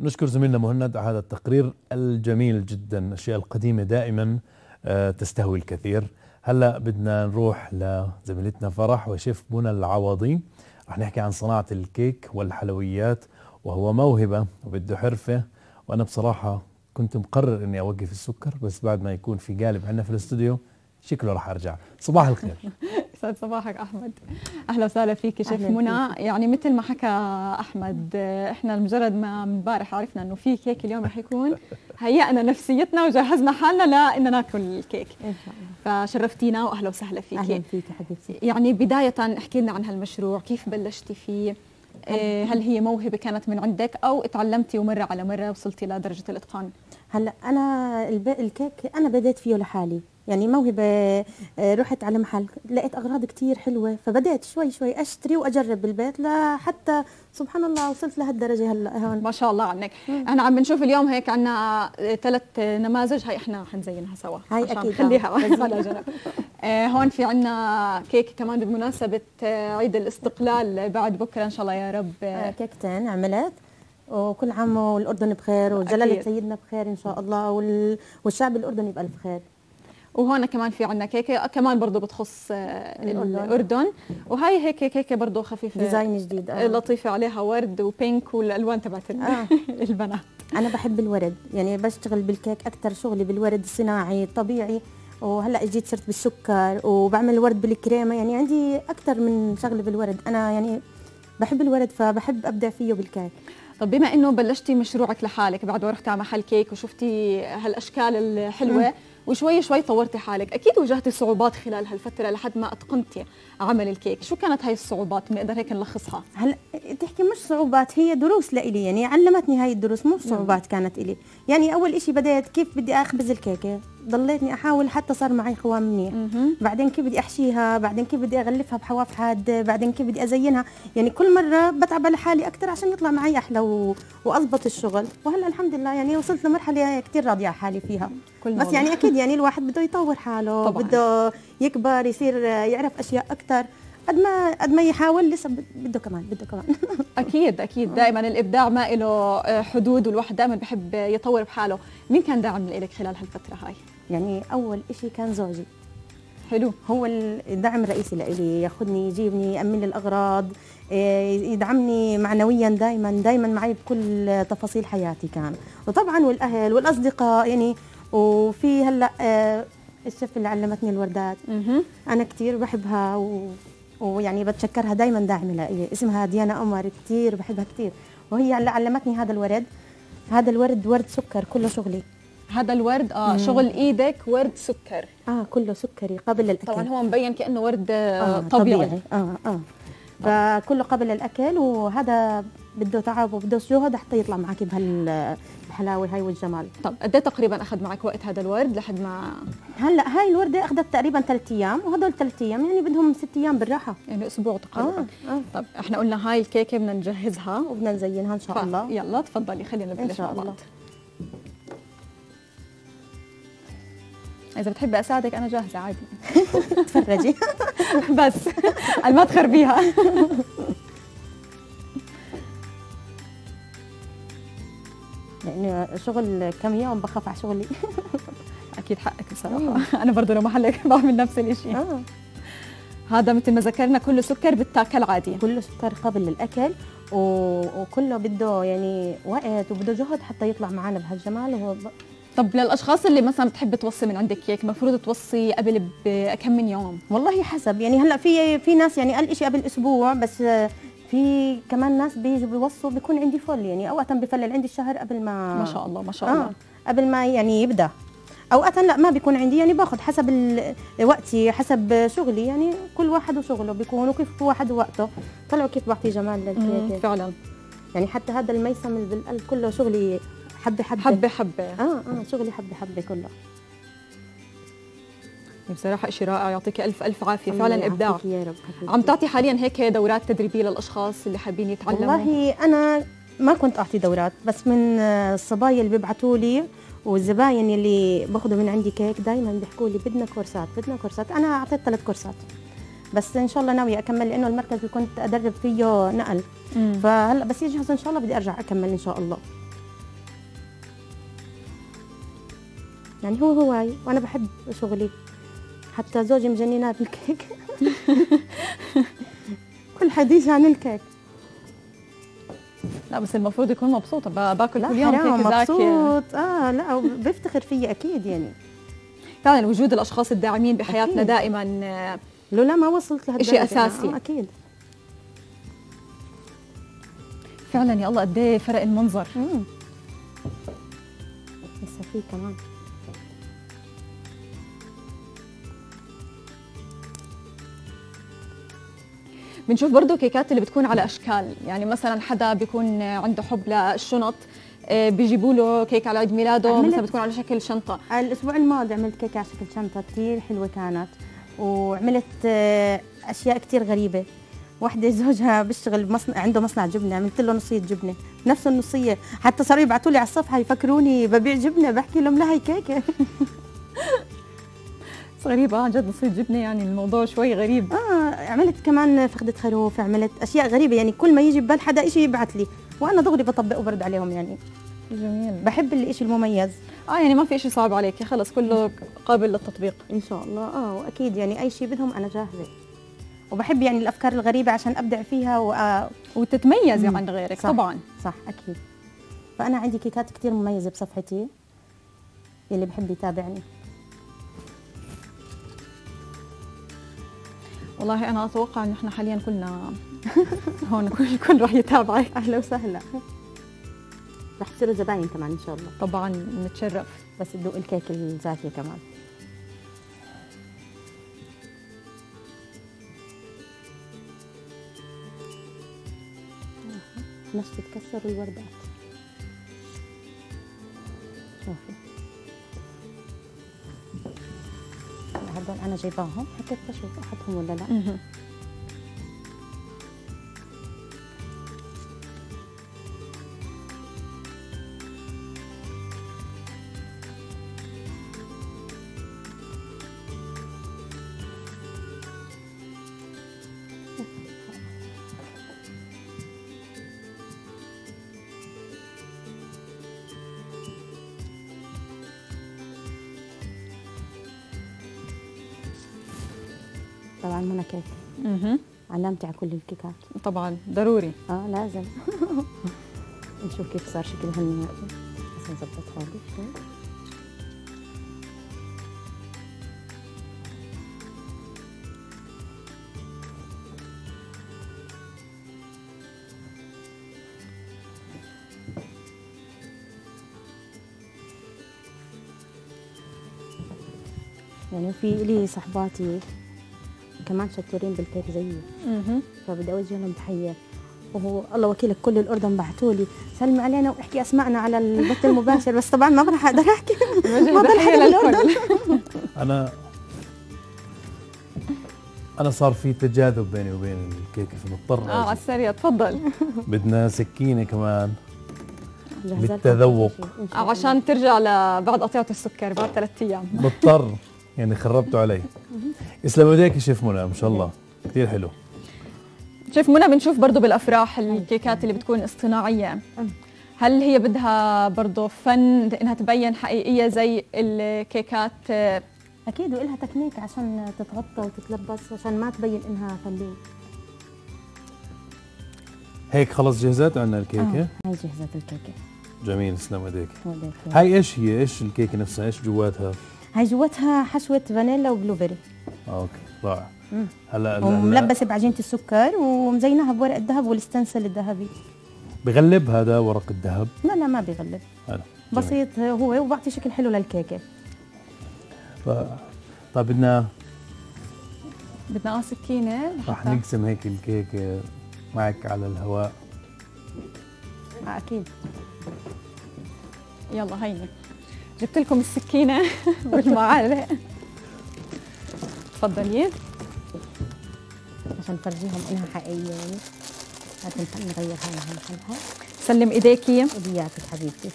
نشكر زميلنا مهند على هذا التقرير الجميل جدا الأشياء القديمة دائما آه، تستهوي الكثير. هلأ بدنا نروح لزميلتنا فرح وشيف منى العوضي. رح نحكي عن صناعة الكيك والحلويات وهو موهبة وبده حرفة. وأنا بصراحة كنت مقرر إني أوقف السكر بس بعد ما يكون في قالب عندنا في الاستوديو شكله رح أرجع. صباح الخير. يسعد صباحك أحمد. أهلا وسهلا فيك شيف منى. يعني مثل ما حكى أحمد إحنا مجرد ما امبارح عرفنا إنه في كيك اليوم رح يكون هيأنا نفسيتنا وجهزنا حالنا لأن ناكل الكيك. إن شاء الله. فشرفتينا وأهلا وسهلا فيك. أهلا فيك حبيبتي. يعني بداية احكي لنا عن هالمشروع كيف بلشتي فيه؟ إيه، هل هي موهبة كانت من عندك أو تعلمتي ومرة على مرة وصلتي لدرجة الإتقان؟ هلأ أنا الكيك أنا بديت فيه لحالي. يعني موهبة آه، رحت على محل لقيت أغراض كتير حلوة فبدأت شوي شوي أشتري وأجرب بالبيت لحتى سبحان الله وصلت لهالدرجة هلا هون. ما شاء الله عنك. إحنا عم بنشوف اليوم هيك عنا ثلاث نماذج. هاي إحنا حنزينها سوا. هاي أكيد. خليها على جنب. آه، هون في عنا كيك كمان بمناسبة آه، عيد الاستقلال بعد بكرة إن شاء الله يا رب. كيكتين عملت. وكل عام والأردن بخير وجلالة سيدنا بخير إن شاء الله والشعب الأردني بألف خير. وهون كمان في عندنا كيكة كمان برضه بتخص آه، الأردن. وهي هيك كيكة برضه خفيفة. design جديد آه. لطيفة عليها ورد و pink والألوان تبعت آه. البنات. أنا بحب الورد يعني بشتغل بالكيك أكثر شغلي بالورد الصناعي الطبيعي. وهلأ إجيت صرت بالسكر وبعمل ورد بالكريمة يعني عندي أكثر من شغلة بالورد. أنا يعني بحب الورد فبحب أبدع فيه بالكيك. طب بما إنه بلشتي مشروعك لحالك بعد ما رحتي على محل كيك وشفتي هالأشكال الحلوة م. وشوي شوي طورتي حالك. أكيد واجهتي صعوبات خلال هالفترة لحد ما أتقنتي عمل الكيك. شو كانت هاي الصعوبات؟ بنقدر هيك نلخصها. هلا تحكي مش صعوبات هي دروس لإلي. يعني علمتني هاي الدروس مو صعوبات كانت إلي. يعني أول إشي بديت كيف بدي أخبز الكيكة؟ ضليتني أحاول حتى صار معي قوام منيح بعدين كيف بدي أحشيها؟ بعدين كيف بدي أغلفها بحواف حادة؟ بعدين كيف بدي أزينها؟ يعني كل مرة بتعب على حالي أكثر عشان يطلع معي أحلى و... واضبط الشغل. وهلأ الحمد لله يعني وصلت لمرحلة كثير راضية على حالي فيها. كل بس يعني أكيد يعني الواحد بده يطور حاله طبعا. بده يكبر يصير يعرف أشياء أكثر قد ما قد ما يحاول لسه بده كمان بده كمان. أكيد أكيد. دائما الإبداع ما له حدود والواحد دائما بحب يطور بحاله. مين كان داعم لك خلال هالفترة هاي؟ يعني أول شيء كان زوجي. حلو. هو الدعم الرئيسي لإلي ياخذني يجيبني يأمن لي الأغراض إيه، يدعمني معنويا دائما دائما معي بكل تفاصيل حياتي كان. وطبعا والأهل والأصدقاء يعني وفي هلأ آه، الشيف اللي علمتني الوردات. أنا كثير بحبها و ويعني بتشكرها دائما داعمه لي اسمها ديانا قمر كثير بحبها كثير وهي اللي علمتني هذا الورد. هذا الورد ورد سكر كله شغلي. هذا الورد آه مم. شغل إيدك ورد سكر. آه كله سكري قبل الأكل. طبعا هو مبين كأنه ورد آه طبيعي, طبيعي. آه آه. فكله قبل الأكل وهذا بده تعب وبده جهد حتى يطلع معك بهالحلاوه هاي والجمال. طب قد إيه تقريبا أخذ معك وقت هذا الورد لحد ما؟ هلأ هاي الورده أخذت تقريبا ثلاث أيام وهدول ثلاث أيام يعني بدهم ست أيام بالراحة. يعني أسبوع تقريبا. آه. آه. طب إحنا قلنا هاي الكيكة بدنا نجهزها. وبدنا نزينها إن شاء الله. يلا تفضلي خلينا نبلش مع بعض. إذا بتحبي أساعدك أنا جاهزة عادي. تفرجي. بس. ما تخربيها يعني شغل كم يوم بخاف على شغلي. أكيد حقك بصراحة. أنا برضه لو محلك بعمل نفس الشيء آه. هذا مثل ما ذكرنا كله سكر بتاكل عادي. كله سكر قبل للاكل وكله بده يعني وقت وبده جهد حتى يطلع معنا بهالجمال وهو طب للأشخاص اللي مثلا بتحب توصي من عندك كيك المفروض توصي قبل بكم من يوم؟ والله حسب يعني هلأ في في ناس يعني قال شيء قبل أسبوع بس في كمان ناس بيجوا بيوصوا بيكون عندي فل يعني اوقات بفلل عندي الشهر قبل ما ما شاء الله ما شاء الله. آه قبل ما يعني يبدأ. اوقات لأ ما بيكون عندي يعني باخذ حسب وقتي حسب شغلي يعني كل واحد وشغله بيكون وكيف كل واحد وقته طلعوا كيف بعطي جمال للكيك فعلا. يعني حتى هذا الميسم اللي بالقلب كله شغلي حبة حبة. حبة حبة. آه آه شغلي حبة حبة كله. بصراحة شيء رائع يعطيك ألف ألف عافية. فعلا إبداع. يا رب عم تعطي حاليا هيك دورات تدريبية للأشخاص اللي حابين يتعلموا. والله أنا ما كنت أعطي دورات بس من الصبايا اللي بيبعثوا لي والزباين اللي باخذوا من عندي كيك دائما بيحكوا لي بدنا كورسات بدنا كورسات. أنا أعطيت ثلاث كورسات بس إن شاء الله ناويه أكمل لأنه المركز اللي كنت أدرب فيه نقل. فهلأ بس يجهز إن شاء الله بدي أرجع أكمل إن شاء الله. يعني هو هواي وأنا بحب شغلي. حتى زوجي مجننات الكيك. كل حديث عن الكيك. لا بس المفروض يكون مبسوط. باكل كل يوم كيك زاكي مبسوط. آه لا بيفتخر فيي أكيد يعني. فعلا وجود الأشخاص الداعمين بحياتنا أكيد. دائما لولا ما وصلت لهالدرجة. إشي أساسي. آه أكيد. فعلا يا الله قد إيه فرق المنظر. لسه في كمان. بنشوف برضو كيكات اللي بتكون على أشكال. يعني مثلا حدا بيكون عنده حب للشنط آه، بيجيبوا له كيك على عيد ميلاده مثلا بتكون على شكل شنطة. الأسبوع الماضي عملت كيكه على شكل شنطة كثير حلوة كانت. وعملت آه، أشياء كثير غريبة. واحدة زوجها بيشتغل بمصنع عنده مصنع جبنة عملت له نصية جبنة. نفس النصية. حتى صاروا يبعثوا لي على الصفحة يفكروني ببيع جبنة بحكي لهم لا هي كيكة. بس غريبة عن جد نصير جبنة يعني الموضوع شوي غريب. آه عملت كمان فخدة خروف عملت أشياء غريبة يعني كل ما يجي ببال حدا شيء يبعث لي وأنا دغري بطبق وبرد عليهم يعني. جميل. بحب الشيء المميز. آه يعني ما في شيء صعب عليك خلص كله قابل للتطبيق. إن شاء الله. آه وأكيد يعني أي شيء بدهم أنا جاهزة. وبحب يعني الأفكار الغريبة عشان أبدع فيها وآ... وتتميزي مم. عن غيرك صح. طبعا. صح أكيد. فأنا عندي كيكات كثير مميزة بصفحتي يلي بحب يتابعني. والله أنا أتوقع انه إحنا حاليا كلنا هون كل الكل رح يتابعك. أهلا وسهلا. رح تصيروا زباين كمان إن شاء الله. طبعا نتشرف. بس تدوق الكيك الزاكية كمان. مش تتكسر الوردات. أنا جايباهم حكيت بشوف أحطهم ولا لا؟ طبعا منى كيك مهم. علامتي على كل الكيكات. طبعا. ضروري. آه لازم. نشوف كيف صار شكل هالنهائي بس نظبط هذا شوي يعني في لي صحباتي كمان شطورين بالكيك زيي. فبدي اوجه لهم تحيه وهو الله وكيلك كل الأردن بعثوا لي. سلمي علينا واحكي اسمائنا على البث المباشر بس طبعا ما راح أقدر أحكي. ما بلحق من الأردن. أنا أنا صار في تجاذب بيني وبين الكيكه فمضطر آه على. السريع تفضل. بدنا سكينة كمان. الله. عشان ترجع لبعد قطيعة السكر بعد ثلاث أيام. مضطر. يعني خربتوا علي. يسلم ايديك يا شيف منى ما شاء الله. كثير حلو. شوف منى بنشوف برضه بالأفراح الكيكات اللي بتكون اصطناعية. هل هي بدها برضه فن إنها تبين حقيقية زي الكيكات؟ أكيد وإلها تكنيك عشان تتغطى وتتلبس عشان ما تبين إنها فنين هيك خلص جهزت عندنا الكيكة؟ آه. هاي جهزت الكيكة. جميل يسلم ايديك. هاي إيش هي؟ إيش الكيكة نفسها؟ إيش جواتها؟ هاي جواتها حشوة فانيلا و blueberry okay رائع. هلا هلا- وملبسه بعجينة السكر ومزيناها بورق الذهب وال stencil الذهبي. بغلب هذا ورق الذهب؟ لا لا ما بيغلب حلو جميل. بسيط هو وبعطي شكل حلو للكيكة. ف... طيب بدنا بدنا آه سكينة. رح نقسم هيك الكيكة معك على الهواء. آه أكيد. يلا هيني. جبت لكم السكينة والمعالق. تفضلي. عشان نفرجيهم إنها حقيقية. يعني لازم نغير هاي محلها سلم إيديكي. ودياتك حبيبتي.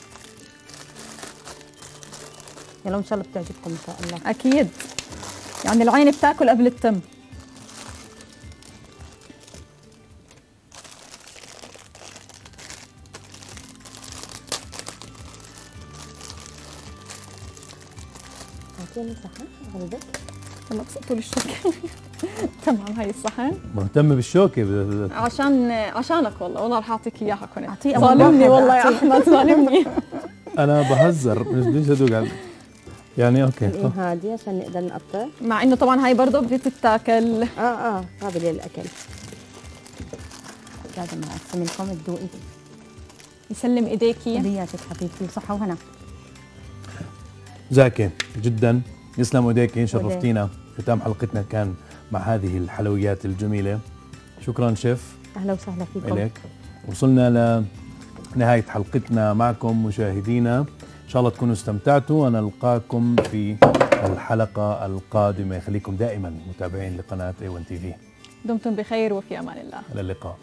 يلا إن شاء الله بتعجبكم إن شاء الله. أكيد. يعني العين بتأكل قبل التم. أعطيني صحن غلبك بس طول الشوكة تمام هاي الصحن. مهتم بالشوكة. عشان عشانك والله والله رح أعطيك إياها كنت أعطيه أبو ظالمني والله يا. أحمد ظالمني أنا بهزر. مش بديش ادوق يعني أوكي هادي عشان نقدر نقطع. مع إنه طبعا هاي برضه بتتاكل آه آه قابله للاكل لازم اقسم منكم تذوقي يسلم إيديكي. حبيبتي صحه وهنا. زاكي جدا. يسلم ايديك شرفتينا. ختام حلقتنا كان مع هذه الحلويات الجميلة. شكرا شيف. أهلا وسهلا فيكم. إليك. وصلنا لنهاية حلقتنا معكم مشاهدينا. إن شاء الله تكونوا استمتعتوا. ونلقاكم في الحلقة القادمة. خليكم دائما متابعين لقناة A1 TV دمتم بخير وفي أمان الله. إلى اللقاء.